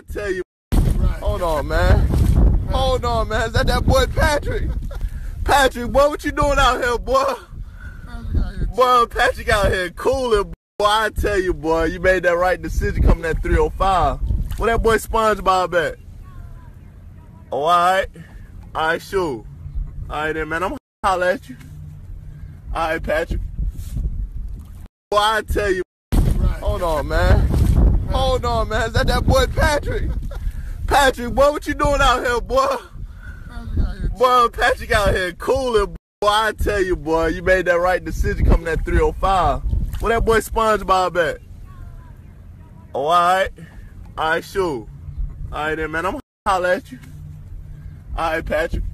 I tell you. Hold on, man. Hold on, man. Is that that boy Patrick? Patrick, boy, what you doing out here, boy? Boy, Patrick out here cooling, boy. I tell you, boy, you made that right decision coming at 305. Where that boy SpongeBob at? Oh, all right. All right, sure. All right, then, man. I'm gonna holler at you. All right, Patrick. Boy, I tell you. Hold on, man. Hold on, man. Is that that boy Patrick? Patrick, boy, what you doing out here, boy? Boy, Patrick out here cooling, boy. I tell you, boy, you made that right decision coming at 305. Where that boy SpongeBob at? Oh, all right. All right, sure. All right, then, man. I'm gonna holler at you. All right, Patrick.